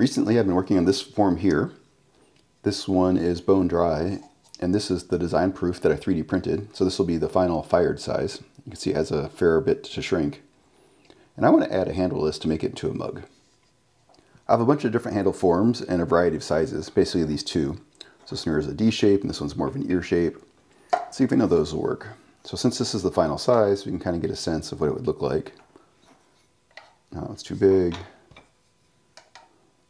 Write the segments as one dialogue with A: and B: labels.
A: Recently I've been working on this form here. This one is bone dry and this is the design proof that I 3D printed. So this will be the final fired size. You can see it has a fair bit to shrink. And I want to add a handle to this to make it into a mug. I have a bunch of different handle forms and a variety of sizes, basically these two. So this one is a D shape and this one's more of an ear shape. Let's see if any of those will work. So since this is the final size, we can kind of get a sense of what it would look like. No, it's too big.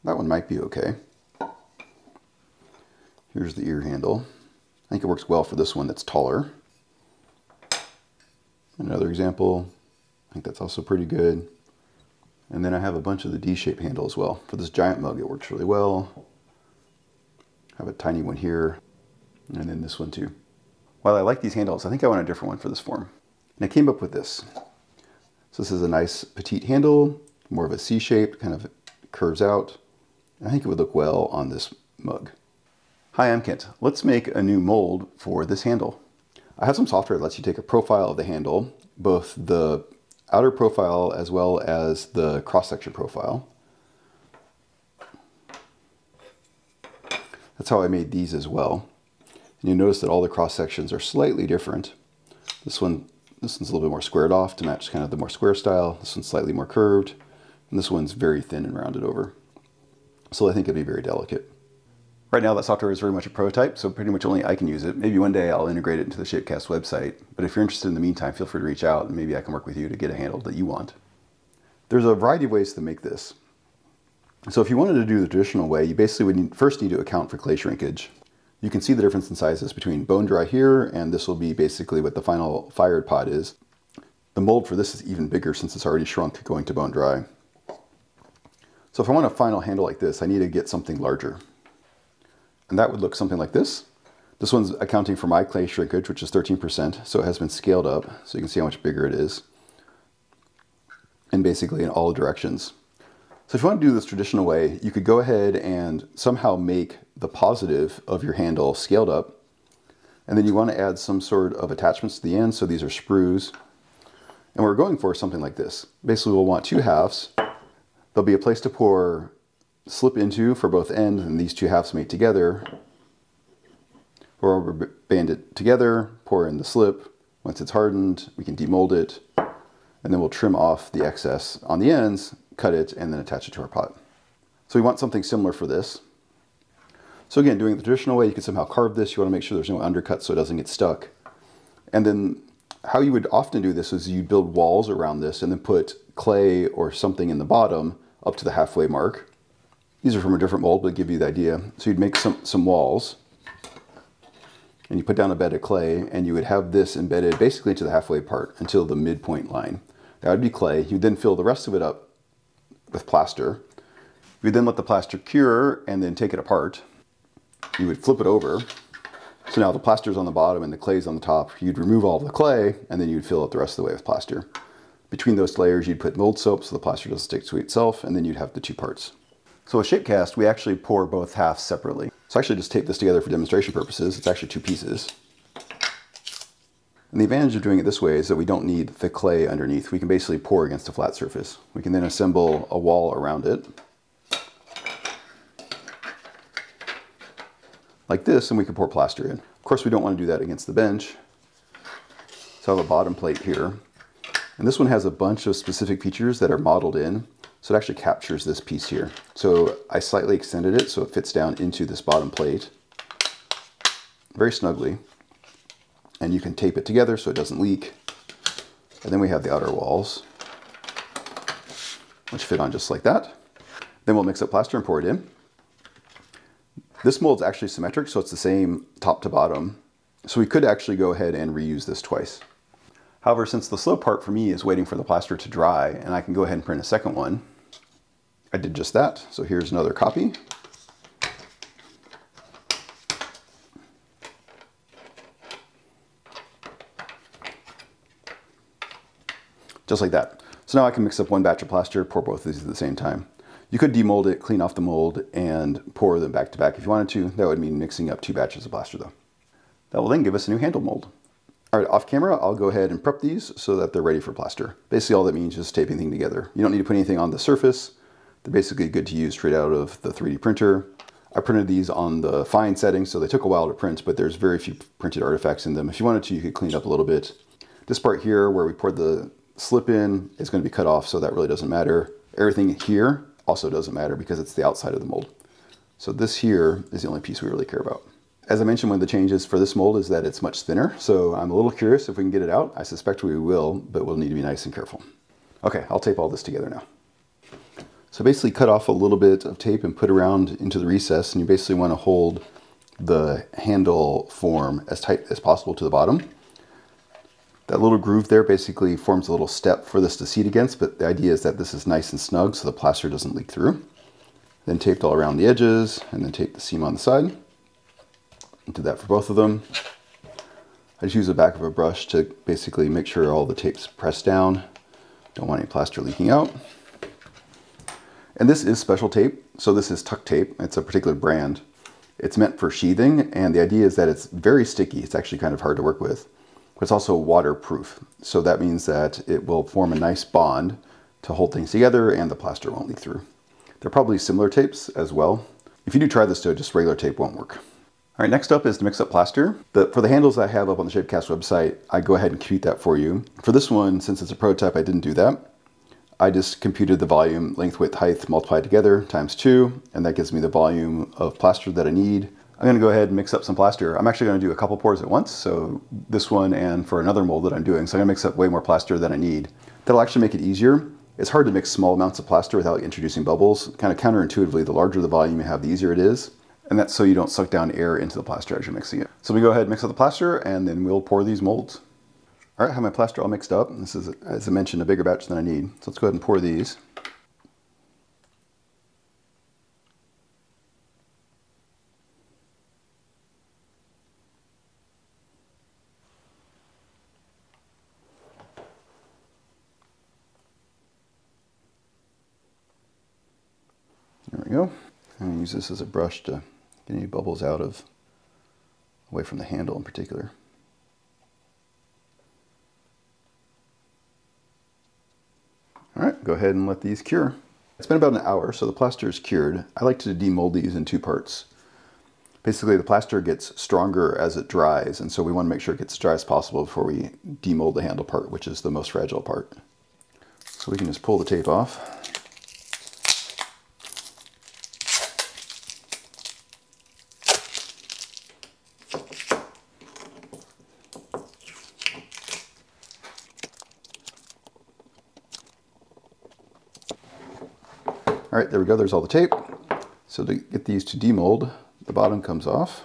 A: That one might be okay. Here's the ear handle. I think it works well for this one that's taller. Another example, I think that's also pretty good. And then I have a bunch of the D-shaped handle as well. For this giant mug, it works really well. I have a tiny one here, and then this one too. While I like these handles, I think I want a different one for this form. And I came up with this. So this is a nice petite handle, more of a C-shaped, kind of curves out. I think it would look well on this mug. Hi, I'm Kent. Let's make a new mold for this handle. I have some software that lets you take a profile of the handle, both the outer profile as well as the cross-section profile. That's how I made these as well. And you notice that all the cross sections are slightly different. This one, this one's a little bit more squared off to match kind of the more square style. This one's slightly more curved. And this one's very thin and rounded over. So I think it'd be very delicate. Right now that software is very much a prototype, so pretty much only I can use it. Maybe one day I'll integrate it into the Shapecast website. But if you're interested in the meantime, feel free to reach out and maybe I can work with you to get a handle that you want. There's a variety of ways to make this. So if you wanted to do the traditional way, you basically would need, first need to account for clay shrinkage. You can see the difference in sizes between bone dry here, and this will be basically what the final fired pot is. The mold for this is even bigger since it's already shrunk going to bone dry. So if I want a final handle like this, I need to get something larger. And that would look something like this. This one's accounting for my clay shrinkage, which is 13%, so it has been scaled up, so you can see how much bigger it is. And basically in all directions. So if you want to do this traditional way, you could go ahead and somehow make the positive of your handle scaled up. And then you want to add some sort of attachments to the end. So these are sprues. And we're going for something like this. Basically, we'll want two halves. There'll be a place to pour slip into for both ends, and these two halves made together. Or rubber band it together, pour in the slip. Once it's hardened, we can demold it, and then we'll trim off the excess on the ends, cut it, and then attach it to our pot. So we want something similar for this. So again, doing it the traditional way, you can somehow carve this. You want to make sure there's no undercut so it doesn't get stuck. And then how you would often do this is you build walls around this and then put clay or something in the bottom up to the halfway mark. These are from a different mold, but give you the idea. So you'd make some, some walls and you put down a bed of clay and you would have this embedded basically into the halfway part until the midpoint line. That would be clay. You'd then fill the rest of it up with plaster. You'd then let the plaster cure and then take it apart. You would flip it over. So now the plaster's on the bottom and the clay's on the top. You'd remove all the clay and then you'd fill it the rest of the way with plaster. Between those layers, you'd put mold soap so the plaster doesn't stick to itself, and then you'd have the two parts. So with Shapecast, we actually pour both halves separately. So I actually just tape this together for demonstration purposes. It's actually two pieces. And the advantage of doing it this way is that we don't need the clay underneath. We can basically pour against a flat surface. We can then assemble a wall around it. Like this, and we can pour plaster in. Of course, we don't want to do that against the bench. So I have a bottom plate here. And this one has a bunch of specific features that are modeled in. So it actually captures this piece here. So I slightly extended it so it fits down into this bottom plate very snugly. And you can tape it together so it doesn't leak. And then we have the outer walls, which fit on just like that. Then we'll mix up plaster and pour it in. This mold's actually symmetric, so it's the same top to bottom. So we could actually go ahead and reuse this twice. However, since the slow part for me is waiting for the plaster to dry, and I can go ahead and print a second one, I did just that. So here's another copy. Just like that. So now I can mix up one batch of plaster, pour both of these at the same time. You could demold it, clean off the mold, and pour them back to back if you wanted to. That would mean mixing up two batches of plaster though. That will then give us a new handle mold. All right, off camera, I'll go ahead and prep these so that they're ready for plaster. Basically all that means is taping things together. You don't need to put anything on the surface. They're basically good to use straight out of the 3D printer. I printed these on the fine setting, so they took a while to print, but there's very few printed artifacts in them. If you wanted to, you could clean it up a little bit. This part here, where we poured the slip in, is going to be cut off, so that really doesn't matter. Everything here also doesn't matter because it's the outside of the mold. So this here is the only piece we really care about. As I mentioned, one of the changes for this mold is that it's much thinner, so I'm a little curious if we can get it out. I suspect we will, but we'll need to be nice and careful. Okay, I'll tape all this together now. So basically cut off a little bit of tape and put around into the recess and you basically want to hold the handle form as tight as possible to the bottom. That little groove there basically forms a little step for this to seat against, but the idea is that this is nice and snug so the plaster doesn't leak through. Then taped all around the edges and then tape the seam on the side. Do that for both of them. I just use the back of a brush to basically make sure all the tape's pressed down. Don't want any plaster leaking out. And this is special tape. So this is tuck tape. It's a particular brand. It's meant for sheathing. And the idea is that it's very sticky. It's actually kind of hard to work with. But it's also waterproof. So that means that it will form a nice bond to hold things together and the plaster won't leak through. They're probably similar tapes as well. If you do try this though, just regular tape won't work. All right, next up is to mix up plaster. The, for the handles I have up on the Shapecast website, I go ahead and compute that for you. For this one, since it's a prototype, I didn't do that. I just computed the volume, length, width, height multiplied together times two, and that gives me the volume of plaster that I need. I'm gonna go ahead and mix up some plaster. I'm actually gonna do a couple pours at once, so this one and for another mold that I'm doing. So I'm gonna mix up way more plaster than I need. That'll actually make it easier. It's hard to mix small amounts of plaster without introducing bubbles. Kind of counterintuitively, the larger the volume you have, the easier it is. And that's so you don't suck down air into the plaster as you're mixing it. So we go ahead and mix up the plaster and then we'll pour these molds. All right, I have my plaster all mixed up. This is, as I mentioned, a bigger batch than I need. So let's go ahead and pour these. There we go. I'm to use this as a brush to get any bubbles out of, away from the handle in particular. All right, go ahead and let these cure. It's been about an hour, so the plaster is cured. I like to demold these in two parts. Basically, the plaster gets stronger as it dries, and so we want to make sure it gets as dry as possible before we demold the handle part, which is the most fragile part. So we can just pull the tape off. Right, there we go, there's all the tape. So to get these to demold, the bottom comes off.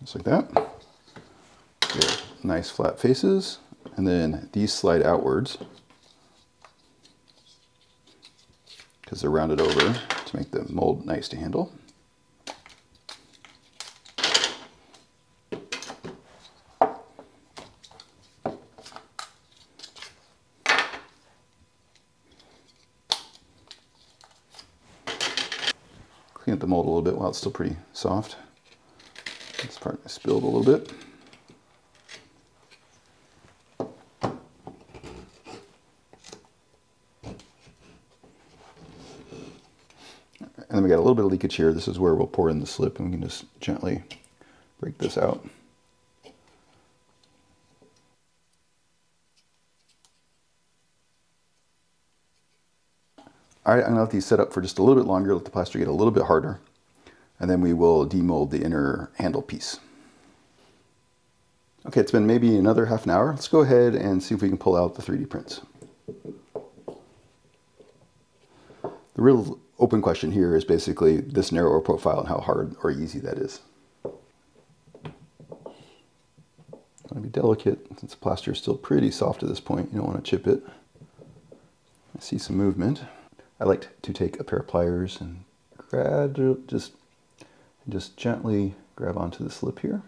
A: Just like that. nice flat faces. And then these slide outwards because they're rounded over to make the mold nice to handle. Clean up the mold a little bit while it's still pretty soft. This part spilled a little bit. And then we got a little bit of leakage here. This is where we'll pour in the slip and we can just gently break this out. All right, I'm gonna let these set up for just a little bit longer, let the plaster get a little bit harder, and then we will demold the inner handle piece. Okay, it's been maybe another half an hour. Let's go ahead and see if we can pull out the 3D prints. The real open question here is basically this narrower profile and how hard or easy that is. To be delicate since the plaster is still pretty soft at this point. You don't want to chip it. I see some movement. I like to take a pair of pliers and gradually just, just gently grab onto the slip here.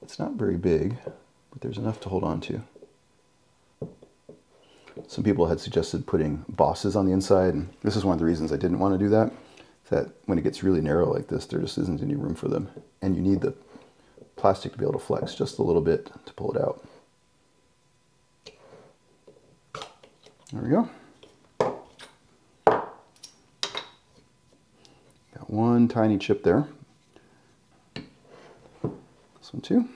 A: It's not very big, but there's enough to hold on to. Some people had suggested putting bosses on the inside, and this is one of the reasons I didn't want to do that. That when it gets really narrow like this, there just isn't any room for them. and you need the plastic to be able to flex just a little bit to pull it out. There we go. One tiny chip there. This one too.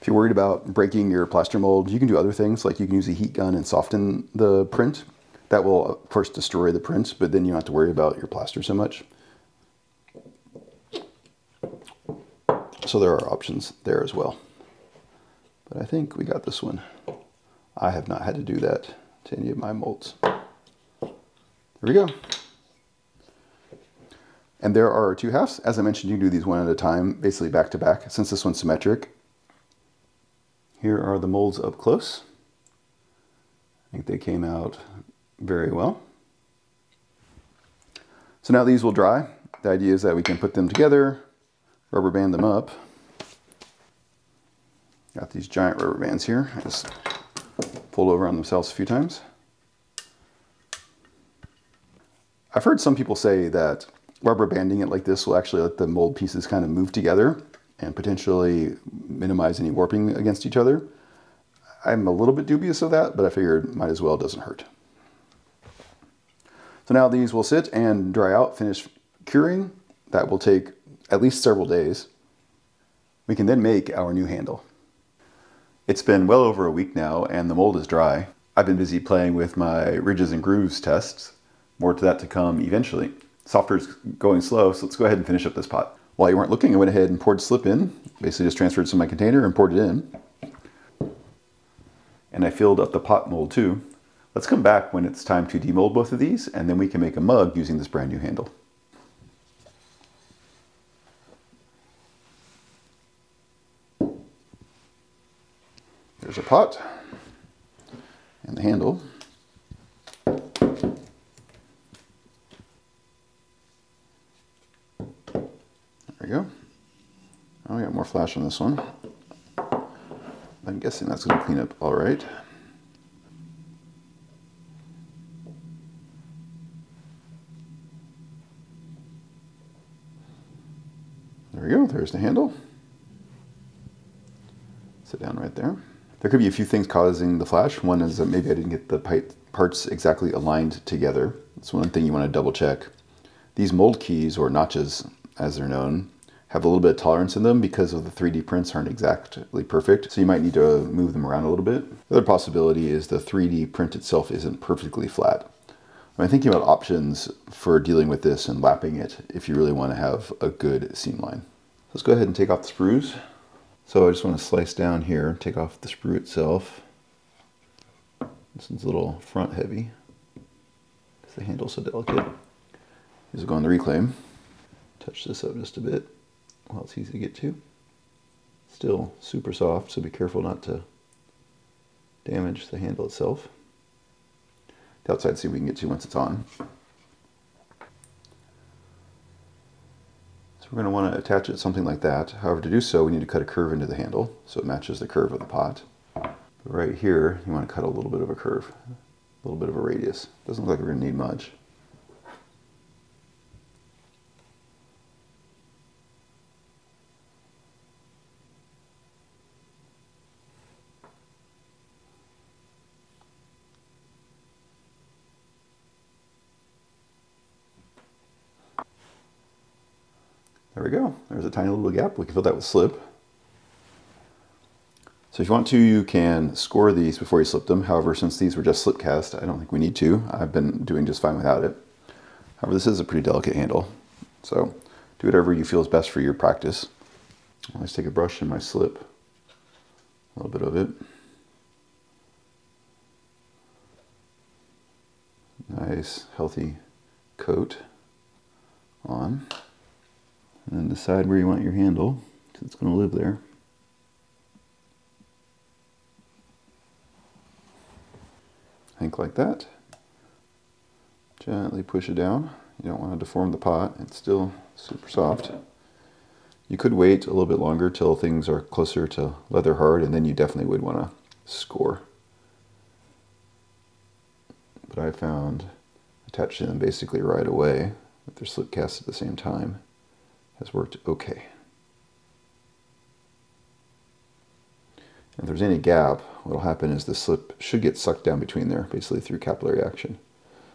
A: If you're worried about breaking your plaster mold, you can do other things, like you can use a heat gun and soften the print. That will, of course, destroy the print, but then you don't have to worry about your plaster so much. So there are options there as well. But I think we got this one. I have not had to do that to any of my molds. There we go. And there are two halves. As I mentioned, you can do these one at a time, basically back to back. Since this one's symmetric, here are the molds up close. I think they came out very well. So now these will dry. The idea is that we can put them together, rubber band them up. Got these giant rubber bands here. I just pulled over on themselves a few times. I've heard some people say that rubber banding it like this will actually let the mold pieces kind of move together and potentially minimize any warping against each other. I'm a little bit dubious of that, but I figured might as well, doesn't hurt. So now these will sit and dry out, finish curing. That will take at least several days. We can then make our new handle. It's been well over a week now and the mold is dry. I've been busy playing with my ridges and grooves tests. More to that to come eventually. Software's going slow, so let's go ahead and finish up this pot. While you weren't looking, I went ahead and poured slip in. Basically just transferred some of my container and poured it in. And I filled up the pot mold too. Let's come back when it's time to demold both of these, and then we can make a mug using this brand new handle. There's a pot and the handle. Go. Oh, we got more flash on this one. I'm guessing that's going to clean up all right. There we go, there's the handle. Sit down right there. There could be a few things causing the flash. One is that maybe I didn't get the parts exactly aligned together. That's one thing you want to double check. These mold keys, or notches as they're known, have a little bit of tolerance in them because of the 3D prints aren't exactly perfect. So you might need to move them around a little bit. The other possibility is the 3D print itself isn't perfectly flat. I'm thinking about options for dealing with this and lapping it if you really want to have a good seam line. Let's go ahead and take off the sprues. So I just want to slice down here, take off the sprue itself. This one's a little front heavy because the handle's so delicate. These will go on the reclaim. Touch this up just a bit while it's easy to get to. Still super soft, so be careful not to damage the handle itself. The outside see if we can get to once it's on. So we're going to want to attach it something like that. However, to do so, we need to cut a curve into the handle so it matches the curve of the pot. But right here, you want to cut a little bit of a curve, a little bit of a radius. Doesn't look like we're going to need much. There we go. There's a tiny little gap. We can fill that with slip. So if you want to, you can score these before you slip them. However, since these were just slip cast, I don't think we need to. I've been doing just fine without it. However, this is a pretty delicate handle. So do whatever you feel is best for your practice. Let's take a brush and my slip, a little bit of it. Nice, healthy coat on and decide where you want your handle because it's going to live there. Think like that. Gently push it down. You don't want to deform the pot. It's still super soft. You could wait a little bit longer till things are closer to leather hard and then you definitely would want to score. But I found attaching them basically right away if they're slip cast at the same time, has worked okay. If there's any gap, what will happen is the slip should get sucked down between there, basically through capillary action.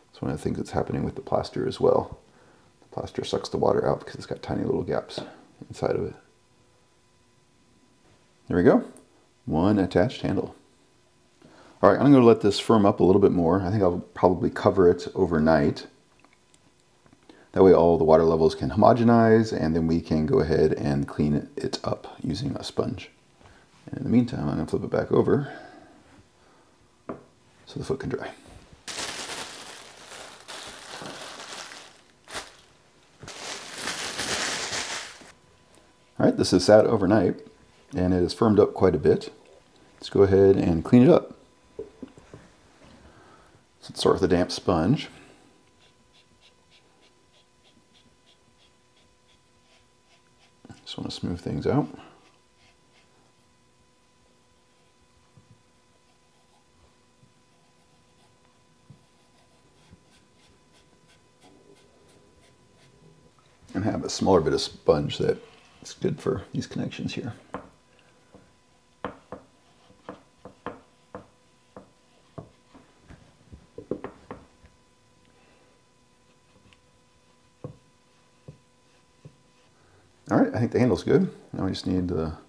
A: That's one of the things that's happening with the plaster as well. The plaster sucks the water out because it's got tiny little gaps inside of it. There we go. One attached handle. All right, I'm going to let this firm up a little bit more. I think I'll probably cover it overnight. That way all the water levels can homogenize and then we can go ahead and clean it up using a sponge. And in the meantime, I'm to flip it back over so the foot can dry. All right, this is sat overnight and it has firmed up quite a bit. Let's go ahead and clean it up. Let's start with a damp sponge. Just want to smooth things out. And have a smaller bit of sponge that is good for these connections here. Think the handle's good. Now we just need to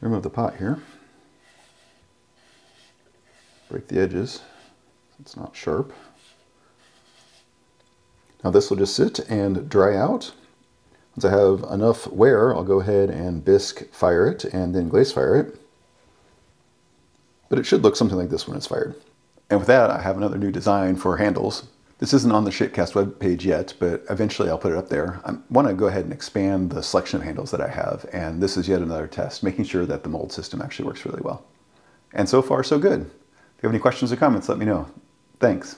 A: remove the pot here. Break the edges it's not sharp. Now this will just sit and dry out. Once I have enough ware, I'll go ahead and bisque fire it and then glaze fire it. But it should look something like this when it's fired. And with that, I have another new design for handles. This isn't on the Shapecast webpage yet, but eventually I'll put it up there. I want to go ahead and expand the selection of handles that I have, and this is yet another test, making sure that the mold system actually works really well. And so far, so good. If you have any questions or comments, let me know. Thanks.